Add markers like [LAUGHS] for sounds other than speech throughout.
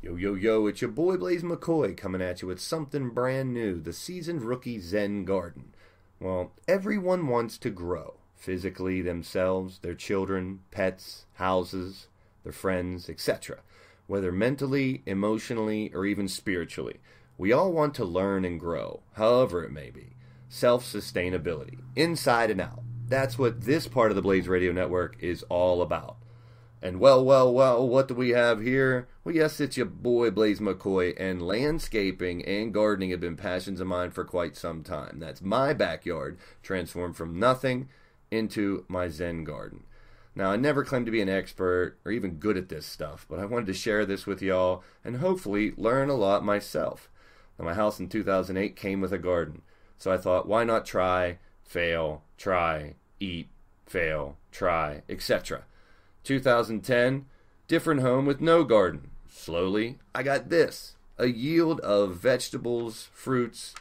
Yo, yo, yo, it's your boy Blaise McCoy coming at you with something brand new the seasoned rookie Zen Garden. Well, everyone wants to grow physically, themselves, their children, pets, houses, their friends, etc. Whether mentally, emotionally, or even spiritually. We all want to learn and grow, however it may be. Self sustainability, inside and out. That's what this part of the Blaze Radio Network is all about. And well, well, well, what do we have here? Well, yes, it's your boy Blaise McCoy, and landscaping and gardening have been passions of mine for quite some time. That's my backyard, transformed from nothing into my Zen garden. Now, I never claimed to be an expert or even good at this stuff, but I wanted to share this with y'all and hopefully learn a lot myself. Now, my house in 2008 came with a garden, so I thought, why not try, fail, try, eat, fail, try, etc. 2010, different home with no garden. Slowly, I got this a yield of vegetables, fruits,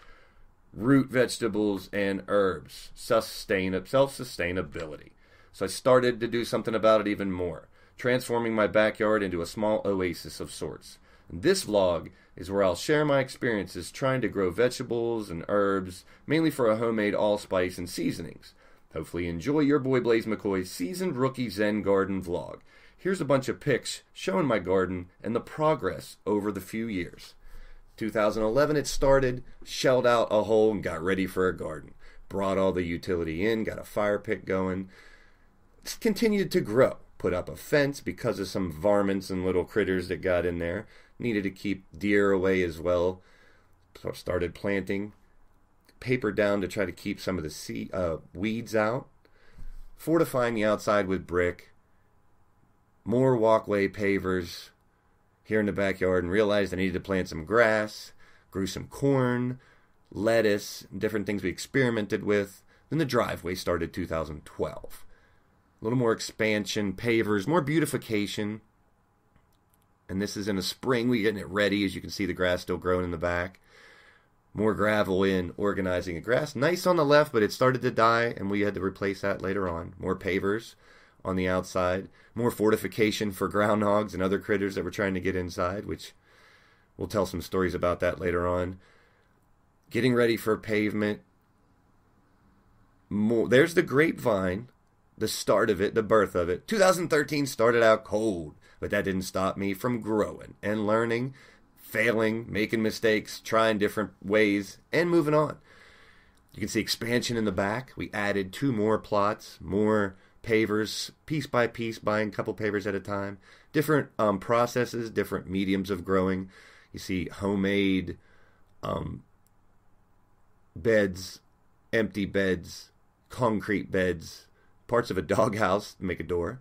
root vegetables, and herbs. Sustain self sustainability. So I started to do something about it even more, transforming my backyard into a small oasis of sorts. And this vlog is where I'll share my experiences trying to grow vegetables and herbs, mainly for a homemade allspice and seasonings. Hopefully, enjoy your boy Blaise McCoy's seasoned rookie Zen garden vlog. Here's a bunch of pics showing my garden and the progress over the few years. 2011 it started, shelled out a hole and got ready for a garden. Brought all the utility in, got a fire pit going. It's continued to grow. Put up a fence because of some varmints and little critters that got in there. Needed to keep deer away as well. So started planting paper down to try to keep some of the sea, uh, weeds out, fortifying the outside with brick, more walkway pavers here in the backyard, and realized I needed to plant some grass, grew some corn, lettuce, different things we experimented with. Then the driveway started 2012. A little more expansion, pavers, more beautification. And this is in the spring. We're getting it ready. As you can see, the grass still growing in the back more gravel in, organizing the grass. Nice on the left, but it started to die, and we had to replace that later on. More pavers on the outside, more fortification for groundhogs and other critters that were trying to get inside, which we'll tell some stories about that later on. Getting ready for pavement. More, there's the grapevine, the start of it, the birth of it. 2013 started out cold, but that didn't stop me from growing and learning failing, making mistakes, trying different ways, and moving on. You can see expansion in the back. We added two more plots, more pavers, piece by piece, buying a couple pavers at a time. Different um, processes, different mediums of growing. You see homemade um, beds, empty beds, concrete beds, parts of a [LAUGHS] doghouse make a door.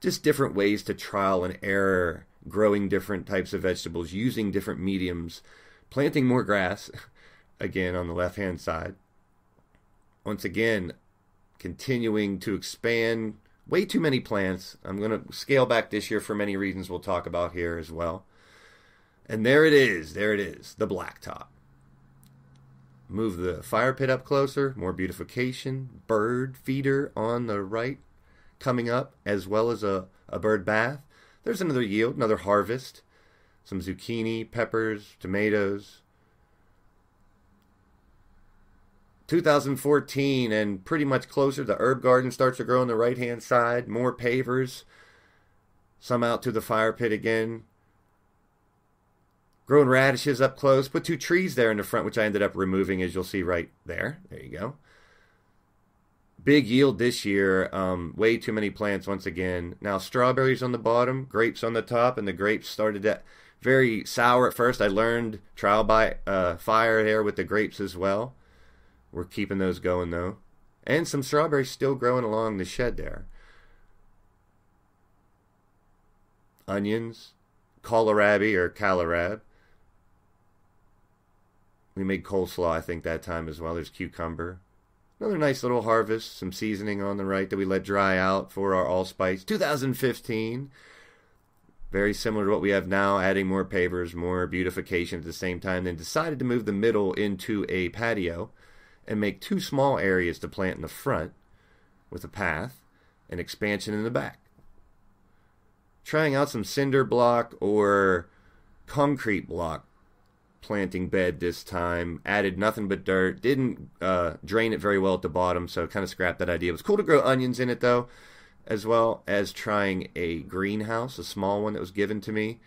Just different ways to trial and error growing different types of vegetables, using different mediums, planting more grass, [LAUGHS] again on the left hand side. Once again, continuing to expand way too many plants. I'm going to scale back this year for many reasons we'll talk about here as well. And there it is. There it is. The blacktop. Move the fire pit up closer. More beautification. Bird feeder on the right coming up, as well as a, a bird bath. There's another yield, another harvest. Some zucchini, peppers, tomatoes. 2014 and pretty much closer, the herb garden starts to grow on the right hand side. More pavers. Some out to the fire pit again. Growing radishes up close. Put two trees there in the front, which I ended up removing, as you'll see right there. There you go big yield this year. Um, way too many plants once again. Now strawberries on the bottom, grapes on the top, and the grapes started to very sour at first. I learned trial by uh, fire there with the grapes as well. We're keeping those going though, and some strawberries still growing along the shed there. Onions, kohlrabi or kohlrabi. We made coleslaw, I think, that time as well. There's cucumber. Another nice little harvest, some seasoning on the right that we let dry out for our allspice. 2015. Very similar to what we have now, adding more pavers, more beautification at the same time. Then decided to move the middle into a patio and make two small areas to plant in the front with a path and expansion in the back. Trying out some cinder block or concrete block planting bed this time. Added nothing but dirt. Didn't uh, drain it very well at the bottom, so kind of scrapped that idea. It was cool to grow onions in it though, as well as trying a greenhouse, a small one that was given to me.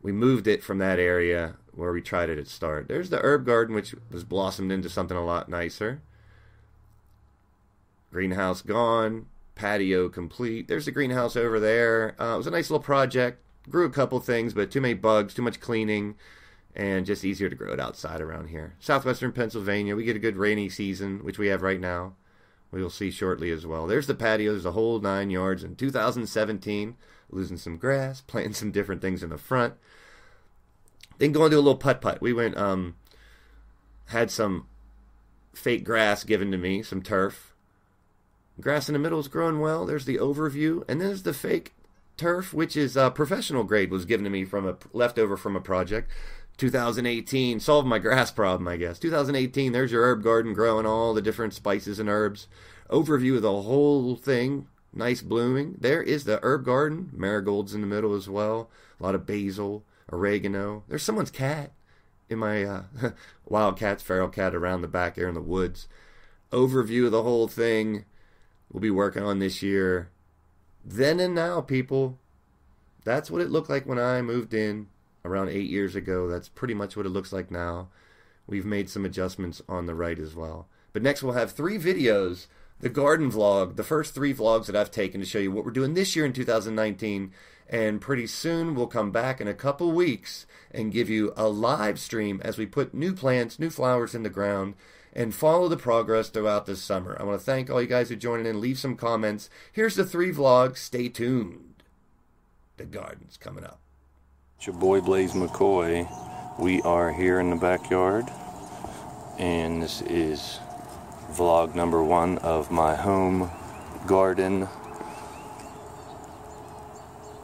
We moved it from that area where we tried it at start. There's the herb garden, which was blossomed into something a lot nicer. Greenhouse gone, patio complete. There's the greenhouse over there. Uh, it was a nice little project. Grew a couple things, but too many bugs, too much cleaning and just easier to grow it outside around here. Southwestern Pennsylvania, we get a good rainy season, which we have right now. We'll see shortly as well. There's the patio. There's a whole nine yards in 2017. Losing some grass, [LAUGHS] planting some different things in the front. Then going to a little putt putt. We went, um, had some fake grass given to me, some turf. Grass in the middle is growing well. There's the overview, and there's the fake turf, which is a professional grade, was given to me from a leftover from a project. 2018 solved my grass problem, I guess. 2018, there's your herb garden growing all the different spices and herbs. Overview of the whole thing. Nice blooming. There is the herb garden. Marigolds in the middle as well. A lot of basil, oregano. There's someone's cat in my uh, [LAUGHS] wild cats, feral cat around the back there in the woods. Overview of the whole thing. We'll be working on this year. Then and now, people. That's what it looked like when I moved in around eight years ago. That's pretty much what it looks like now. We've made some adjustments on the right as well. But next we'll have three videos. The garden vlog, the first three vlogs that I've taken to show you what we're doing this year in 2019. And pretty soon we'll come back in a couple weeks and give you a live stream as we put new plants, new flowers in the ground and follow the progress throughout this summer. I want to thank all you guys who joined in. Leave some comments. Here's the three vlogs. Stay tuned. The garden's coming up. It's your boy Blaise McCoy. We are here in the backyard, and this is vlog number one of my home garden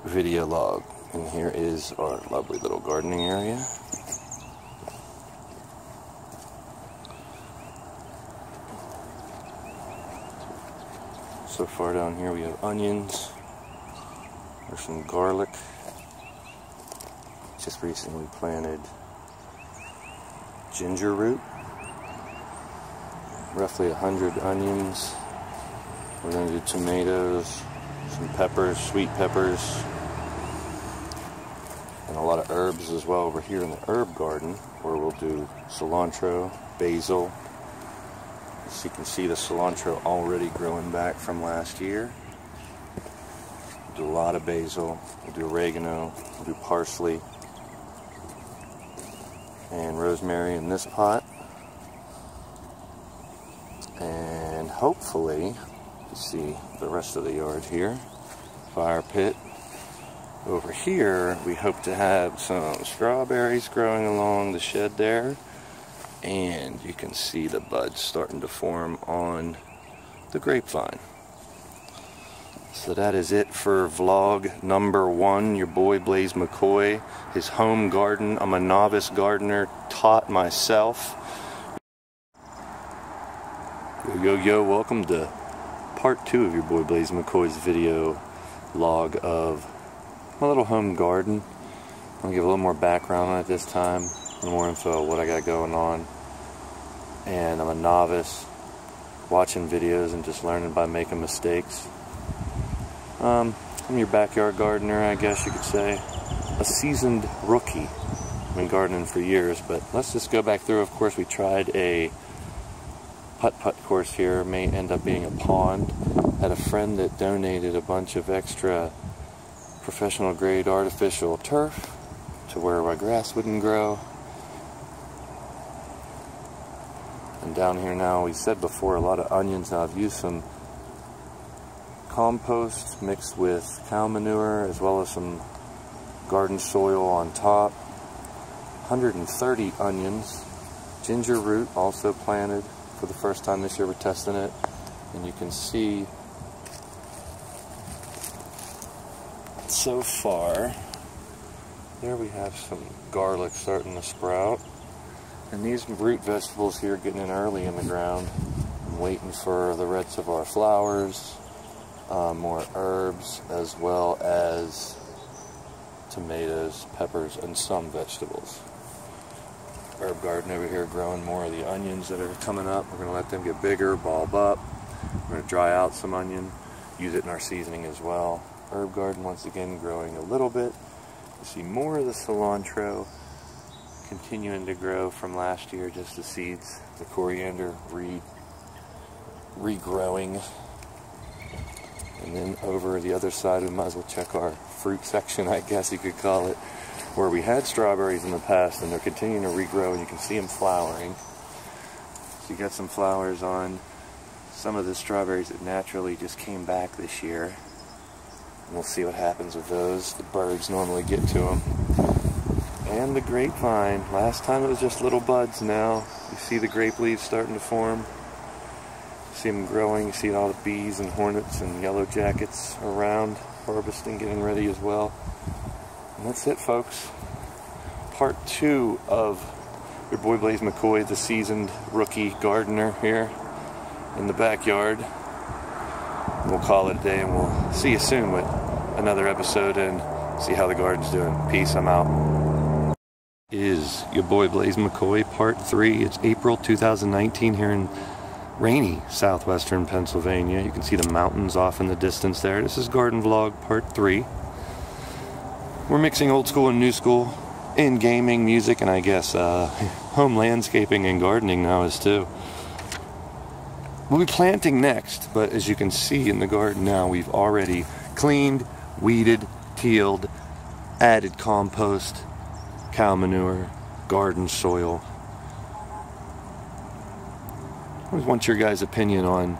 video log. And here is our lovely little gardening area. So far down here we have onions, there's some garlic, just recently planted ginger root, roughly 100 onions. We're going to do tomatoes, some peppers, sweet peppers, and a lot of herbs as well over here in the herb garden where we'll do cilantro, basil. As you can see the cilantro already growing back from last year. We'll do a lot of basil, we'll do oregano, we'll do parsley, and rosemary in this pot. And hopefully, you see the rest of the yard here, fire pit. Over here, we hope to have some strawberries growing along the shed there. And you can see the buds starting to form on the grapevine. So that is it for vlog number one. Your boy Blaise McCoy, his home garden. I'm a novice gardener, taught myself. Yo, yo, yo, welcome to part two of your boy Blaise McCoy's video log of my little home garden. I'll give a little more background on it this time, a little more info on what I got going on. And I'm a novice, watching videos and just learning by making mistakes. Um, I'm your backyard gardener, I guess you could say. A seasoned rookie. I've been gardening for years, but let's just go back through. Of course, we tried a putt-putt course here. May end up being a pond. Had a friend that donated a bunch of extra professional grade artificial turf to where my grass wouldn't grow. And down here now, we said before, a lot of onions. Now I've used some compost mixed with cow manure as well as some garden soil on top. 130 onions. Ginger root also planted for the first time this year. We're testing it. And you can see so far, there we have some garlic starting to sprout. And these root vegetables here getting in early in the ground. I'm waiting for the rest of our flowers uh, more herbs as well as tomatoes, peppers, and some vegetables. Herb garden over here growing more of the onions that are coming up. We're going to let them get bigger, bulb up. We're going to dry out some onion, use it in our seasoning as well. Herb garden once again growing a little bit. You see more of the cilantro continuing to grow from last year, just the seeds. The coriander re regrowing. And then over the other side, we might as well check our fruit section, I guess you could call it, where we had strawberries in the past and they're continuing to regrow and you can see them flowering. So you got some flowers on some of the strawberries that naturally just came back this year. And we'll see what happens with those. The birds normally get to them. And the grapevine. Last time it was just little buds now. You see the grape leaves starting to form see them growing. You see all the bees and hornets and yellow jackets around harvesting, getting ready as well. And that's it, folks. Part two of your boy Blaise McCoy, the seasoned rookie gardener here in the backyard. We'll call it a day and we'll see you soon with another episode and see how the garden's doing. Peace, I'm out. Is your boy Blaise McCoy, part three. It's April 2019 here in rainy southwestern Pennsylvania. You can see the mountains off in the distance there. This is Garden Vlog Part 3. We're mixing old school and new school in gaming, music, and I guess uh, [LAUGHS] home landscaping and gardening now is too. We'll be planting next, but as you can see in the garden now, we've already cleaned, weeded, tilled, added compost, cow manure, garden soil, I want your guys' opinion on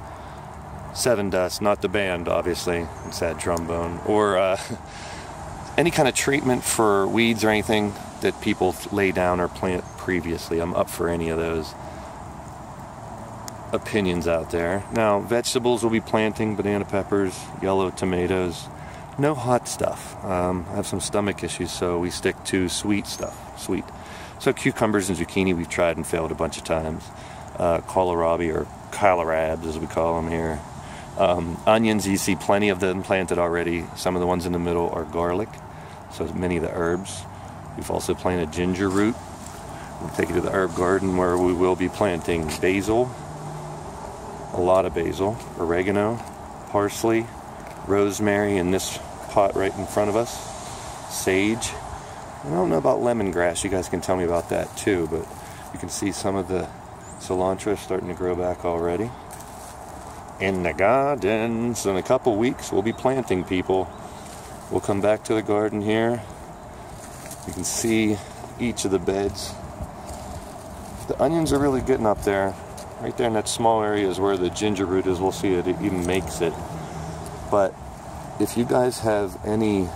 Sevin Dust, not the band, obviously, sad trombone, or uh, [LAUGHS] any kind of treatment for weeds or anything that people lay down or plant previously. I'm up for any of those opinions out there. Now, vegetables will be planting banana peppers, yellow tomatoes. No hot stuff. Um, I have some stomach issues, so we stick to sweet stuff. Sweet. So cucumbers and zucchini we've tried and failed a bunch of times uh, kohlrabi or kohlrabs as we call them here. Um, onions, you see plenty of them planted already. Some of the ones in the middle are garlic, so many of the herbs. We've also planted ginger root. We'll take you to the herb garden where we will be planting basil, a lot of basil, oregano, parsley, rosemary in this pot right in front of us, sage. I don't know about lemongrass. You guys can tell me about that too, but you can see some of the cilantro is starting to grow back already. In the garden, so in a couple weeks we'll be planting people. We'll come back to the garden here. You can see each of the beds. The onions are really getting up there. Right there in that small area is where the ginger root is. We'll see it, it even makes it. But if you guys have any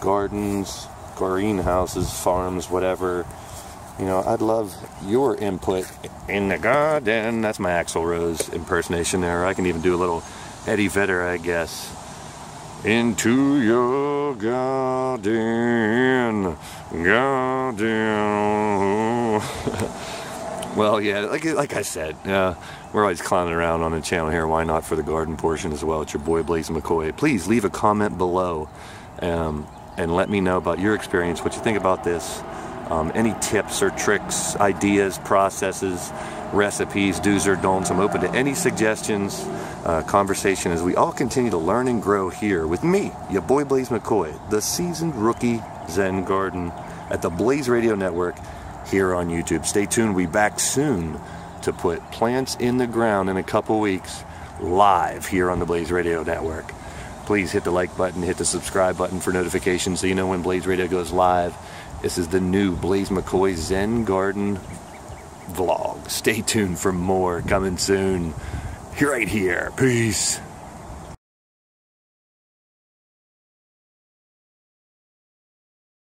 gardens, greenhouses, farms, whatever, you know, I'd love your input in the garden. That's my Axl Rose impersonation there. I can even do a little Eddie Vedder, I guess. Into your garden, garden. [LAUGHS] well, yeah, like like I said, uh, we're always clowning around on the channel here. Why not for the garden portion as well? It's your boy Blaise McCoy. Please leave a comment below um, and let me know about your experience, what you think about this um, any tips or tricks, ideas, processes, recipes, do's or don'ts. I'm open to any suggestions, uh, conversation as we all continue to learn and grow here with me, your boy Blaise McCoy, the seasoned rookie Zen Garden at the Blaze Radio Network here on YouTube. Stay tuned, we back soon to put plants in the ground in a couple weeks live here on the Blaze Radio Network. Please hit the like button, hit the subscribe button for notifications so you know when Blaze Radio goes live. This is the new Blaise McCoy Zen Garden vlog. Stay tuned for more coming soon. Right here. Peace.